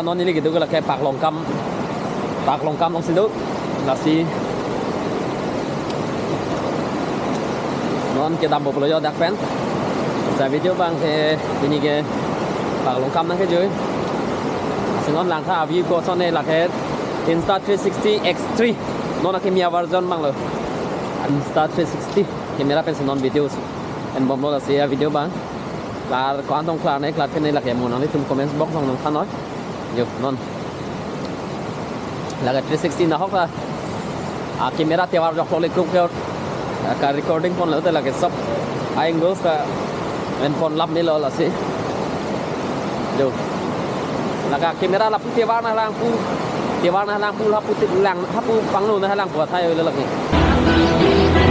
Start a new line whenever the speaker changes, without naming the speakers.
sa non ni gitu là cái bạc long cam, bạc long cam long xin được là si non cái đam bộ lo đặc dak giải sa video bang thì ini cái bạc long cam nang cái jui xin non lang tha à, view ko son này là cái insta 360 x3 non cái mia version bang rồi insta 360 camera pensin non videos en bom lo la si video bang là có an tông là này klar cái này là cái muốn nói tum comment box non nó nói nhiều non là cái 360 nó học là à camera tiêu vào dọc lên cũng kêu cái recording phone nữa là cái sub angles cả men phone lắp đi là gì được là cái camera là tiêu vào là lang pu tiêu vào là lang pu là pu rồi lang gì.